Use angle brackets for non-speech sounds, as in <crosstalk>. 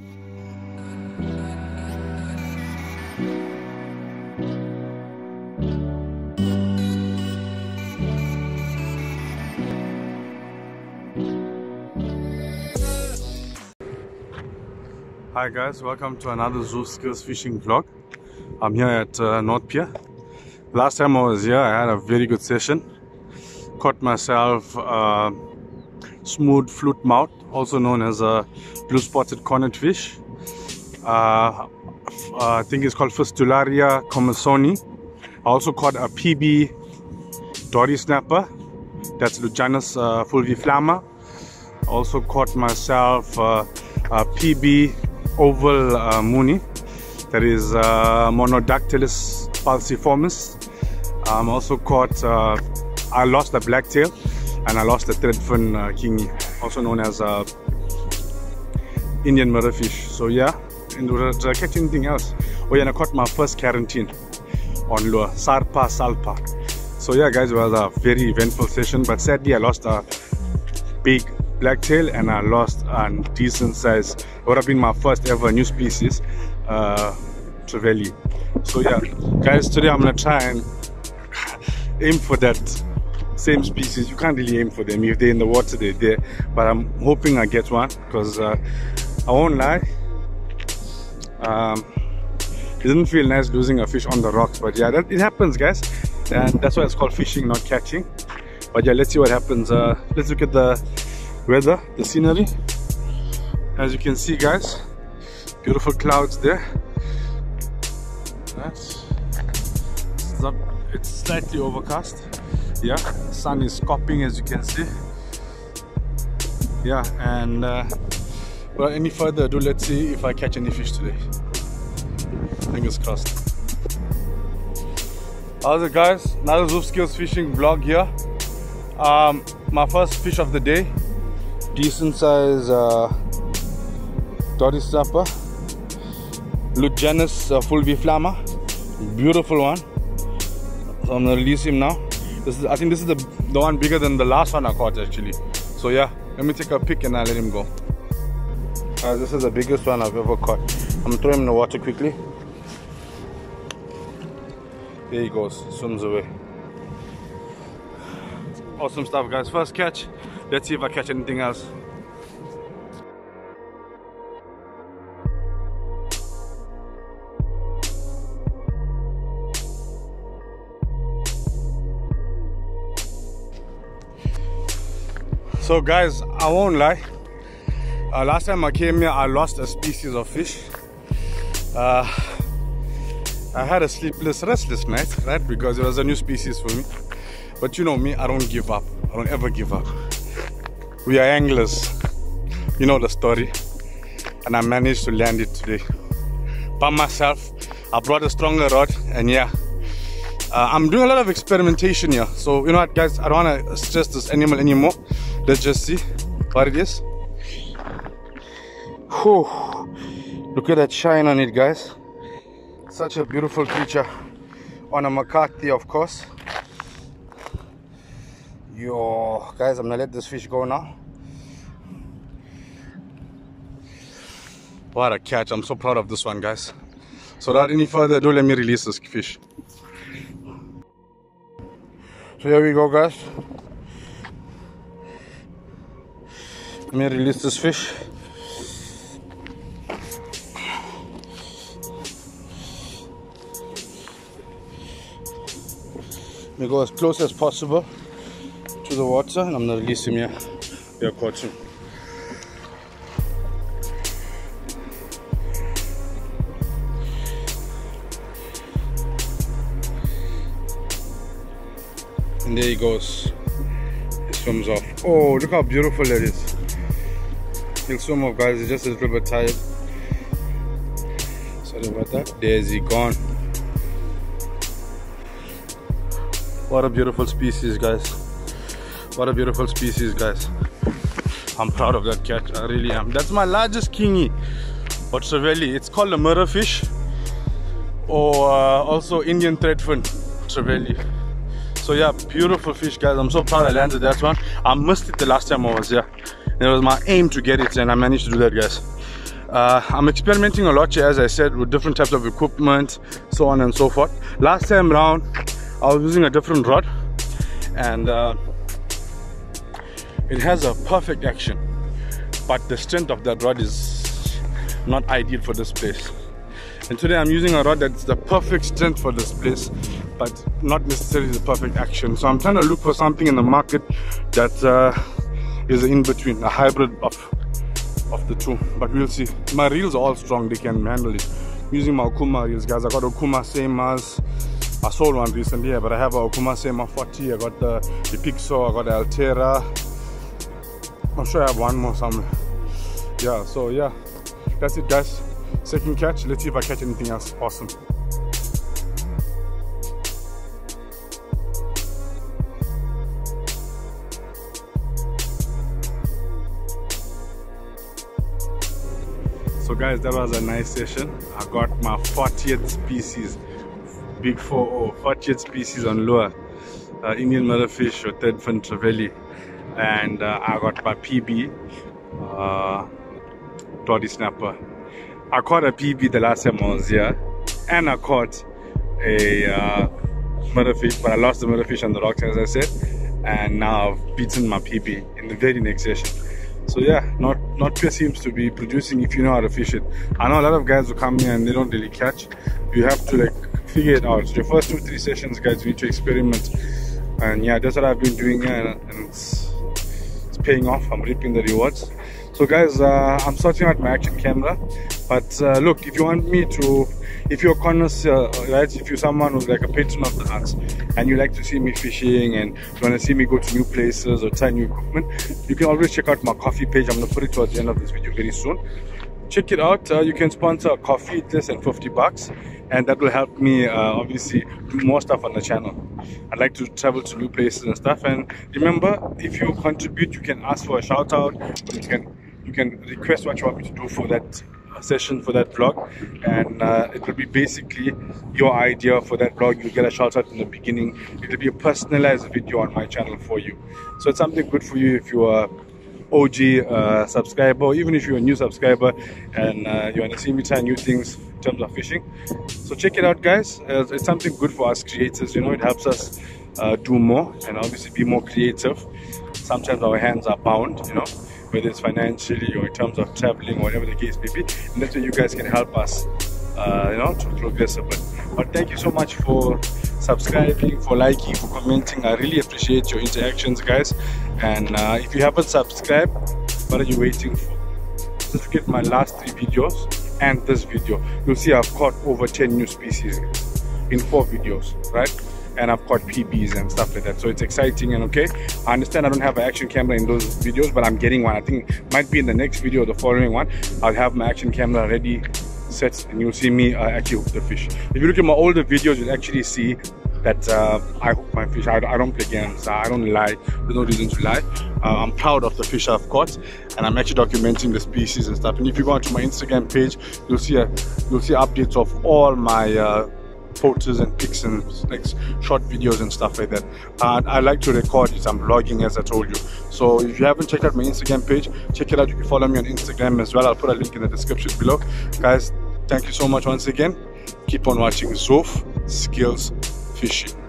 Hi guys, welcome to another ZoofSkillz Fishing vlog. I'm here at uh, North Pier. Last time I was here, I had a very good session. Caught myself uh, smooth flute mouth, also known as a blue spotted cornet fish. Uh, I think it's called Fistularia commersoni. I also caught a PB dory snapper, that's Lutjanus uh, fulviflamma. Also caught myself uh, a PB oval uh, mooney that is uh, Monodactylus falciformis. I'm also caught, uh, I lost the blacktail and I lost the threadfin uh, kingi, also known as uh, Indian mirrorfish. So yeah, and did I catch anything else? Oh yeah, and I caught my first karanteen on lure, Sarpa Salpa. So yeah guys, it was a very eventful session, but sadly I lost a big blacktail and I lost a decent size. It would have been my first ever new species, uh, Trevally. So yeah, guys, today I'm gonna try and <laughs> aim for that same species. You can't really aim for them if they're in the water, they're there. But I'm hoping I get one because uh, I won't lie. Um, it didn't feel nice losing a fish on the rocks, but yeah, that, it happens, guys, and that's why it's called fishing, not catching. But yeah, let's see what happens. Uh, let's look at the weather, the scenery. As you can see guys, beautiful clouds there. It's slightly overcast. Yeah, sun is scopping as you can see. Yeah, and uh, without any further ado, let's see if I catch any fish today. Fingers crossed. How's it guys? Another ZoofSkillz Fishing vlog here. Um, my first fish of the day decent size uh, dory snapper Lutjanus uh, beautiful one so I'm gonna release him now this is I think this is the, the one bigger than the last one I caught actually. So yeah let me take a pic and I'll let him go. Uh, this is the biggest one I've ever caught. I'm gonna throw him in the water quickly. There he goes swims away. Awesome stuff guys. First catch. Let's see if I catch anything else so guys I won't lie. Uh, last time I came here I lost a species of fish. Uh, I had a sleepless restless night right? Because it was a new species for me. But you know me I don't give up. I don't ever give up. We are anglers. You know the story. And I managed to land it today. By myself I brought a stronger rod and yeah uh, I'm doing a lot of experimentation here. So you know what guys? I don't want to stress this animal anymore let's just see what it is Whew. look at that shine on it guys such a beautiful creature on a McCarthy of course Yo, guys, I'm gonna let this fish go now. What a catch. I'm so proud of this one, guys. So without any further ado, let me release this fish. So here we go, guys. Let me release this fish. Let me go as close as possible to the water and I'm gonna release him here. Yeah, caught him. And there he goes. He swims off. Oh, look how beautiful that is. He'll swim off, guys. He's just a little bit tired. Sorry about that. There's he gone. What a beautiful species, guys. What a beautiful species, guys. I'm proud of that catch. I really am. That's my largest kingi. Or trevally. It's called a mirror fish. Or uh, also Indian threadfin trevally. So yeah, beautiful fish, guys. I'm so proud I landed that one. I missed it the last time I was here. It was my aim to get it and I managed to do that, guys. uh, I'm experimenting a lot as I said, with different types of equipment, so on and so forth. Last time round, I was using a different rod, and uh, it has a perfect action, but the strength of that rod is not ideal for this place. And today I'm using a rod that's the perfect strength for this place, but not necessarily the perfect action. So I'm trying to look for something in the market that uh, is in between, a hybrid of of the two. But we'll see. My reels are all strong, they can handle it. using my Okuma reels, guys. I got Okuma same as I sold one recently, yeah, but I have a Okuma Sema 40. I got the, the Epixor, I got the Altera. I'm sure I have one more somewhere. Yeah, so yeah, that's it, guys. Second catch. Let's see if I catch anything else. Awesome. Guys, that was a nice session. I got my 40th species, big 4 40th species on lure. Uh, Indian motherfish or threadfin trevally. And uh, I got my PB, uh, Snapper. I caught a PB the last time I was here. And I caught a uh, motherfish, but I lost the motherfish on the rocks as I said. And now I've beaten my PB in the very next session. So yeah, not North Pier seems to be producing if you know how to fish it. I know a lot of guys who come here and they don't really catch. You have to like figure it out. So the first two three sessions, guys, you need to experiment. And yeah, that's what I've been doing and, and paying off. I'm reaping the rewards. So guys, uh, I'm sorting out my action camera. But uh, look, if you want me to if you're a connoisseur, right, if you're someone who's like a patron of the arts and you like to see me fishing and you want to see me go to new places or try new equipment, you can always check out my Ko-fi page. I'm going to put it towards the end of this video very soon. Check it out. Uh, you can sponsor coffee, less than 50 bucks, and that will help me uh, obviously do more stuff on the channel. I'd like to travel to new places and stuff. And remember, if you contribute, you can ask for a shout out, you can you can request what you want me to do for that session for that vlog and uh, it will be basically your idea for that vlog you'll get a shout out in the beginning it'll be a personalized video on my channel for you so it's something good for you if you are OG uh, subscriber even if you're a new subscriber and uh, you want to see me try new things in terms of fishing so check it out guys uh, it's something good for us creators you know it helps us uh, do more and obviously be more creative sometimes our hands are bound you know whether it's financially or in terms of traveling or whatever the case may be. And that's where you guys can help us, uh, you know, to progress a bit. But thank you so much for subscribing, for liking, for commenting. I really appreciate your interactions, guys. And uh, if you haven't subscribed, what are you waiting for? Just get my last three videos and this video. You'll see I've caught over 10 new species in four videos, right? and I've caught PBs and stuff like that. So it's exciting and okay. I understand I don't have an action camera in those videos, but I'm getting one. I think might be in the next video, the following one. I'll have my action camera ready, set, and you'll see me uh, actually hook the fish. If you look at my older videos, you'll actually see that uh, I hook my fish. I, I, don't play games. I don't lie. There's no reason to lie. Uh, I'm proud of the fish I've caught, and I'm actually documenting the species and stuff. And if you go onto my Instagram page, you'll see a, you'll see updates of all my uh, photos and pics and like short videos and stuff like that. And I like to record it. I'm vlogging as I told you. So if you haven't checked out my Instagram page, check it out. You can follow me on Instagram as well. I'll put a link in the description below. Guys, thank you so much once again. Keep on watching Zof Skills Fishing.